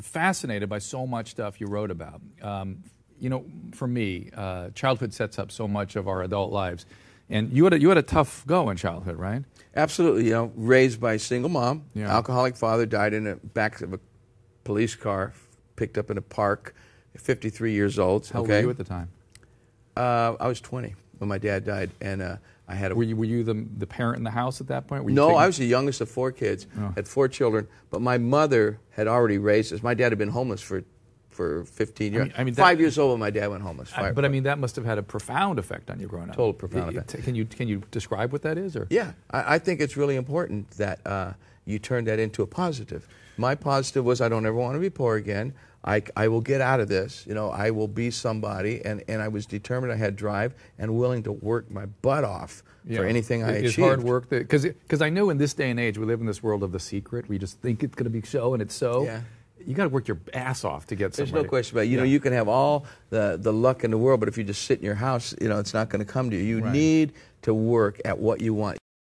fascinated by so much stuff you wrote about. Um, you know, for me, uh, childhood sets up so much of our adult lives. And you had a, you had a tough go in childhood, right? Absolutely. You know, raised by a single mom, Yeah. alcoholic father, died in the back of a police car, picked up in a park, 53 years old. How old were you at the time? Uh, I was 20 when my dad died, and uh, I had a. Were you, were you the, the parent in the house at that point? Were you no, taking- I was the youngest of four kids, Oh. had four children, but my mother had already raised us. My dad had been homeless for, for 15 years. mean- I mean, that- Five years old when my dad went homeless. I- but I mean, that must have had a profound effect on you growing up. Total profound effect. Can you can you describe what that is, or Yeah, I, I think it's really important that uh, you turn that into a positive. My positive was I don't ever want to be poor again. I, I will get out of this. You know, I will be somebody, and, and I was determined. I had drive and willing to work my butt off for anything I is achieved. hard work because because I know in this day and age we live in this world of the secret. We just think it's going to be so, and it's so. Yeah. You got to work your ass off to get somewhere. There's no question about it. You know, you can have all the, the luck in the world, but if you just sit in your house, you know, it's not going to come to you. You Right. need to work at what you want.